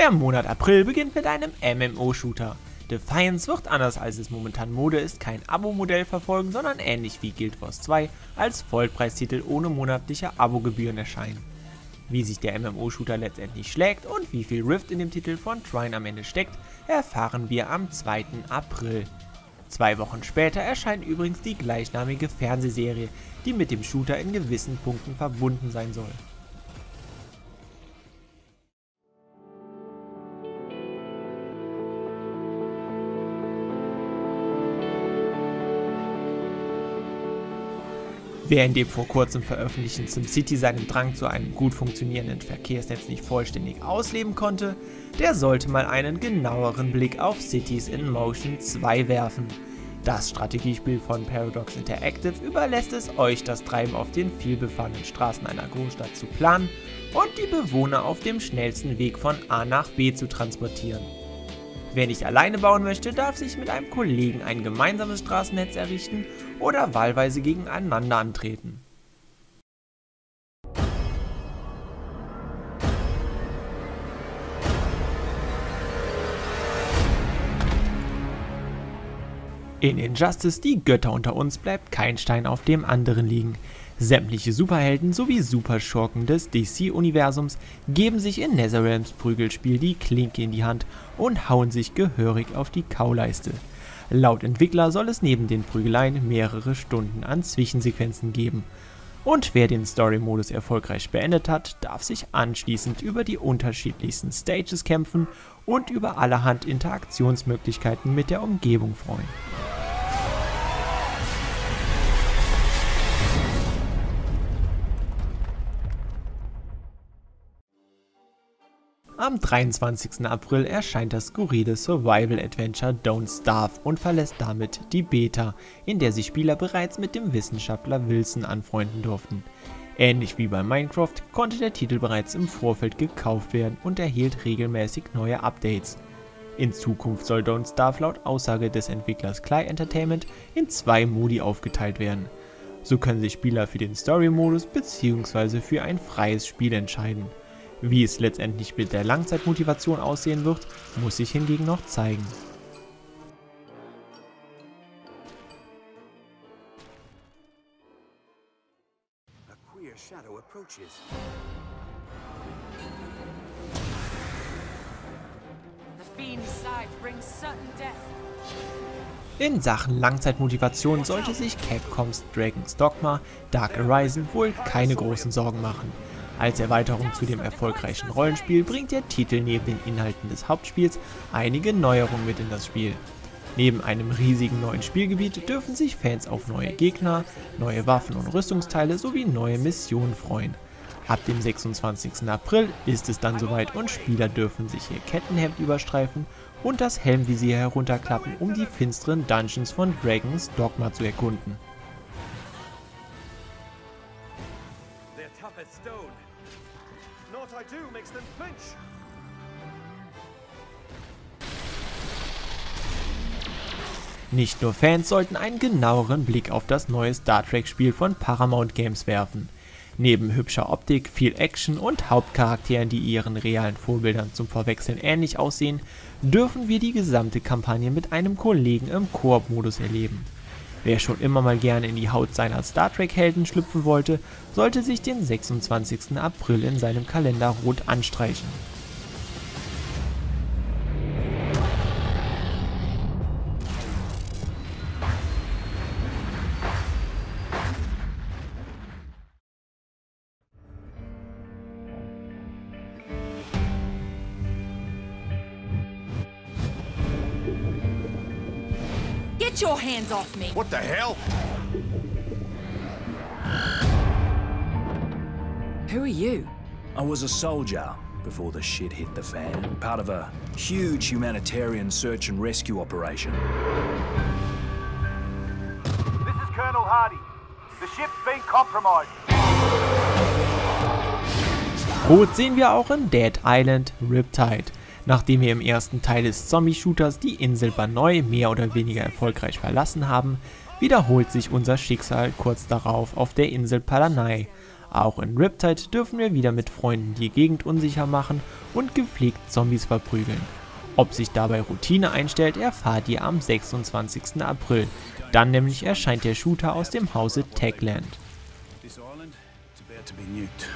Der Monat April beginnt mit einem MMO-Shooter. Defiance wird anders als es momentan Mode ist kein Abo-Modell verfolgen, sondern ähnlich wie Guild Wars 2 als Vollpreistitel ohne monatliche Abogebühren erscheinen. Wie sich der MMO-Shooter letztendlich schlägt und wie viel Rift in dem Titel von Trine am Ende steckt, erfahren wir am 2. April. Zwei Wochen später erscheint übrigens die gleichnamige Fernsehserie, die mit dem Shooter in gewissen Punkten verbunden sein soll. Wer in dem vor kurzem veröffentlichten SimCity seinen Drang zu einem gut funktionierenden Verkehrsnetz nicht vollständig ausleben konnte, der sollte mal einen genaueren Blick auf Cities in Motion 2 werfen. Das Strategiespiel von Paradox Interactive überlässt es euch, das Treiben auf den vielbefahrenen Straßen einer Großstadt zu planen und die Bewohner auf dem schnellsten Weg von A nach B zu transportieren. Wer nicht alleine bauen möchte, darf sich mit einem Kollegen ein gemeinsames Straßennetz errichten oder wahlweise gegeneinander antreten. In Injustice Die Götter unter uns bleibt kein Stein auf dem anderen liegen. Sämtliche Superhelden sowie Superschurken des DC-Universums geben sich in Netherrealms Prügelspiel die Klinke in die Hand und hauen sich gehörig auf die Kauleiste. Laut Entwickler soll es neben den Prügeleien mehrere Stunden an Zwischensequenzen geben. Und wer den Story-Modus erfolgreich beendet hat, darf sich anschließend über die unterschiedlichsten Stages kämpfen und über allerhand Interaktionsmöglichkeiten mit der Umgebung freuen. Am 23. April erscheint das skurrile Survival-Adventure Don't Starve und verlässt damit die Beta, in der sich Spieler bereits mit dem Wissenschaftler Wilson anfreunden durften. Ähnlich wie bei Minecraft konnte der Titel bereits im Vorfeld gekauft werden und erhielt regelmäßig neue Updates. In Zukunft soll Don't Starve laut Aussage des Entwicklers Clay Entertainment in zwei Modi aufgeteilt werden. So können sich Spieler für den Story-Modus bzw. für ein freies Spiel entscheiden. Wie es letztendlich mit der Langzeitmotivation aussehen wird, muss sich hingegen noch zeigen. In Sachen Langzeitmotivation sollte sich Capcoms Dragon's Dogma Dark Horizon wohl keine großen Sorgen machen. Als Erweiterung zu dem erfolgreichen Rollenspiel bringt der Titel neben den Inhalten des Hauptspiels einige Neuerungen mit in das Spiel. Neben einem riesigen neuen Spielgebiet dürfen sich Fans auf neue Gegner, neue Waffen und Rüstungsteile sowie neue Missionen freuen. Ab dem 26. April ist es dann soweit und Spieler dürfen sich ihr Kettenhemd überstreifen und das Helmvisier herunterklappen, um die finsteren Dungeons von Dragons Dogma zu erkunden. Do makes them flinch. Nicht nur Fans sollten einen genaueren Blick auf das neue Star Trek Spiel von Paramount Games werfen. Neben hübscher Optik, viel Action und Hauptcharakteren, die ihren realen Vorbildern zum Verwechseln ähnlich aussehen, dürfen wir die gesamte Kampagne mit einem Kollegen im Koop-Modus erleben. Wer schon immer mal gerne in die Haut seiner Star Trek-Helden schlüpfen wollte, sollte sich den 26. April in seinem Kalender rot anstreichen. Get your hands off me! What the hell? Who are you? I was a soldier before the shit hit the fan. Part of a huge humanitarian search and rescue operation. This is Colonel Hardy. The ship's been compromised. Rot sehen wir auch in Dead Island Riptide. Nachdem wir im ersten Teil des Zombie-Shooters die Insel Banoi mehr oder weniger erfolgreich verlassen haben, wiederholt sich unser Schicksal kurz darauf auf der Insel Palanai. Auch in Riptide dürfen wir wieder mit Freunden die Gegend unsicher machen und gepflegt Zombies verprügeln. Ob sich dabei Routine einstellt, erfahrt ihr am 26. April. Dann nämlich erscheint der Shooter aus dem Hause Techland. This island, it's about to be nuked.